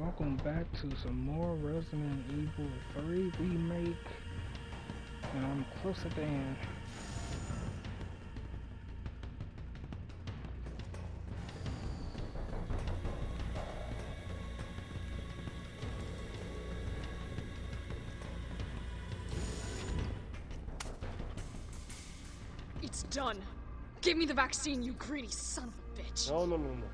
welcome back to some more Resident Evil 3 remake. And I'm closer than. It's done. Give me the vaccine, you greedy son of a bitch. No, no, no, no.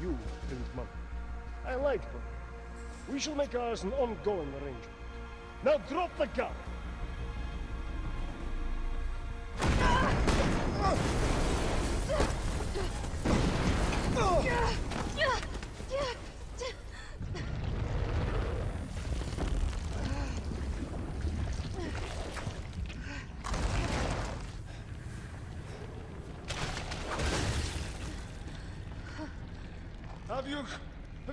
You didn't, Mum. I like her. We shall make ours an ongoing arrangement. Now drop the gun! Have you...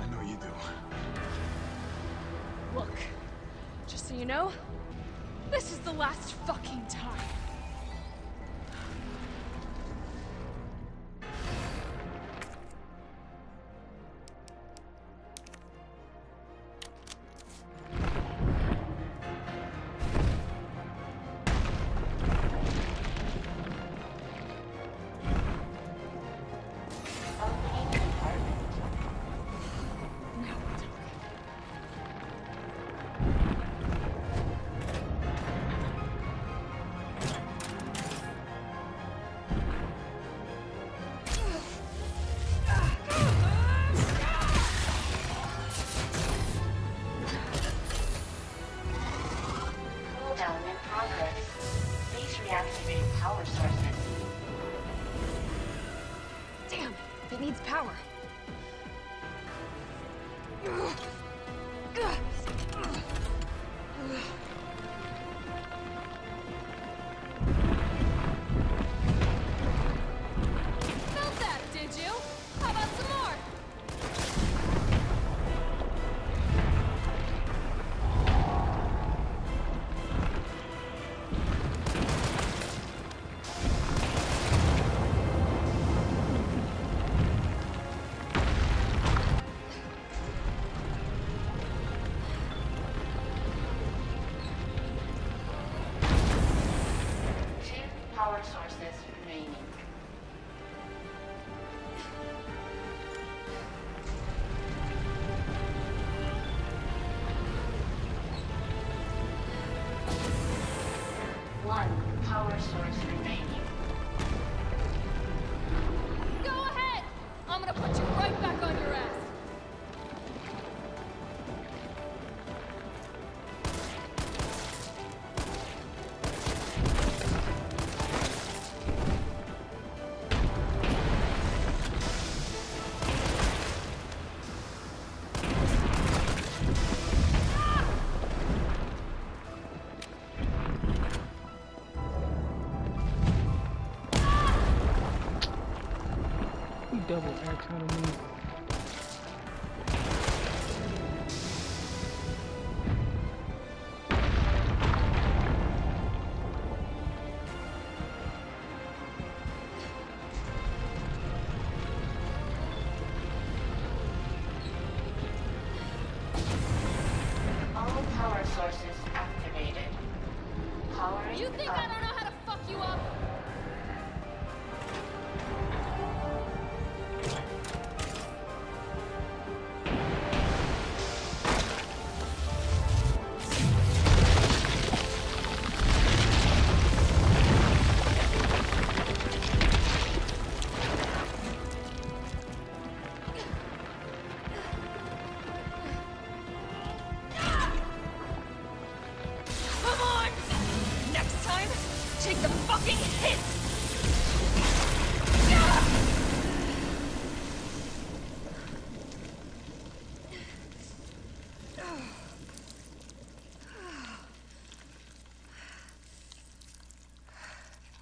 I know you do. Look, just so you know, this is the last fucking time. Double X out of me. All power sources activated. Powering You think. I don't know how to fuck you up?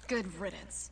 Good riddance.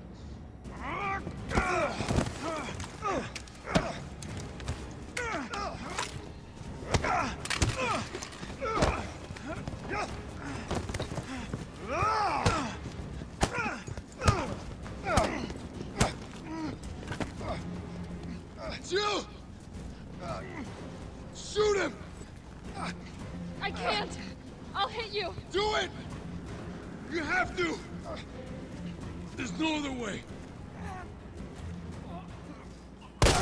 Jill! Shoot him! I can't! I'll hit you! Do it! You have to! There's no other way.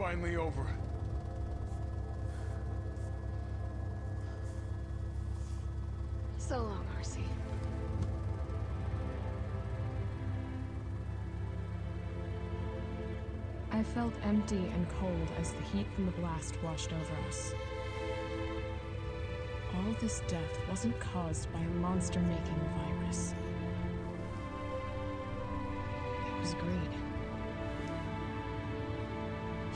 finally over. So long, Marcy. I felt empty and cold as the heat from the blast washed over us. all this death wasn't caused by a monster making virus. It was greed.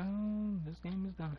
Well, this game is done.